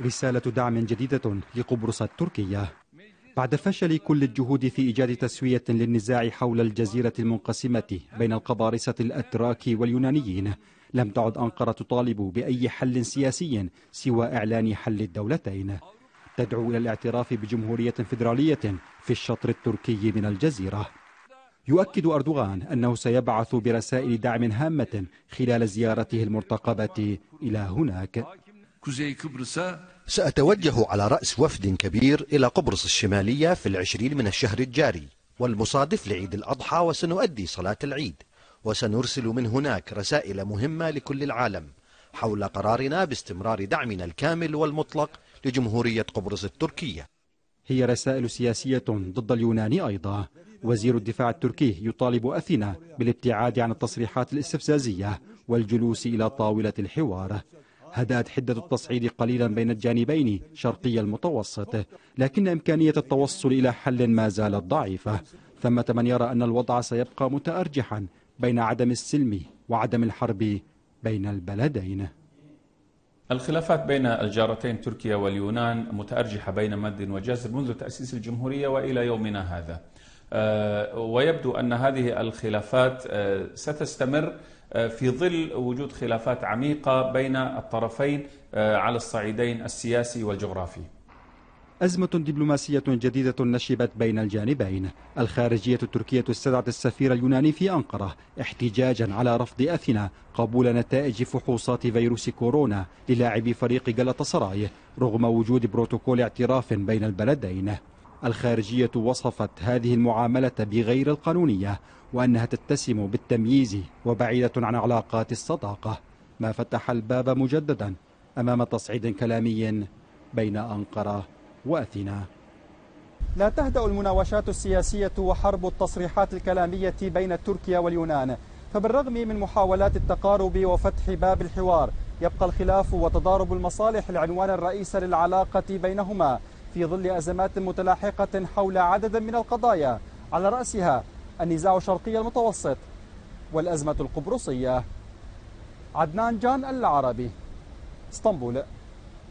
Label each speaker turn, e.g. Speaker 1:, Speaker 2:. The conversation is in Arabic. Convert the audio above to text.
Speaker 1: رسالة دعم جديدة لقبرص التركية بعد فشل كل الجهود في إيجاد تسوية للنزاع حول الجزيرة المنقسمة بين القبارصة الأتراك واليونانيين لم تعد أنقرة تطالب بأي حل سياسي سوى إعلان حل الدولتين. تدعو إلى الاعتراف بجمهورية فيدرالية في الشطر التركي من الجزيرة. يؤكد أردوغان أنه سيبعث برسائل دعم هامة خلال زيارته المرتقبة إلى هناك.
Speaker 2: سأتوجه على رأس وفد كبير إلى قبرص الشمالية في العشرين من الشهر الجاري والمصادف لعيد الأضحى وسنؤدي صلاة العيد. وسنرسل من هناك رسائل مهمة لكل العالم حول قرارنا باستمرار دعمنا الكامل والمطلق لجمهورية قبرص التركية.
Speaker 1: هي رسائل سياسية ضد اليونان أيضا. وزير الدفاع التركي يطالب أثينا بالابتعاد عن التصريحات الاستفزازية والجلوس إلى طاولة الحوار. هدأت حدة التصعيد قليلا بين الجانبين شرقي المتوسط لكن إمكانية التوصل إلى حل ما زالت ضعيفة ثمة من يرى أن الوضع سيبقى متأرجحا بين عدم السلم وعدم الحرب بين البلدين.
Speaker 3: الخلافات بين الجارتين تركيا واليونان متأرجحة بين مد وجزر منذ تأسيس الجمهورية وإلى يومنا هذا. ويبدو أن هذه الخلافات آه، ستستمر آه، في ظل وجود خلافات عميقة بين الطرفين على الصعيدين السياسي والجغرافي.
Speaker 1: أزمة دبلوماسية جديدة نشبت بين الجانبين. الخارجية التركية استدعت السفير اليوناني في أنقرة احتجاجا على رفض أثينا قبول نتائج فحوصات فيروس كورونا للاعبي فريق جلطة سراي رغم وجود بروتوكول اعتراف بين البلدين. الخارجية وصفت هذه المعاملة بغير القانونية وأنها تتسم بالتمييز وبعيدة عن علاقات الصداقة ما فتح الباب مجددا أمام تصعيد كلامي بين أنقرة وأثينا.
Speaker 4: لا تهدأ المناوشات السياسية وحرب التصريحات الكلامية بين تركيا واليونان فبالرغم من محاولات التقارب وفتح باب الحوار يبقى الخلاف وتضارب المصالح العنوان الرئيس للعلاقة بينهما. في ظل أزمات متلاحقة حول عدد من القضايا على رأسها النزاع شرقي المتوسط والأزمة القبرصية. عدنان جان العربي إسطنبول.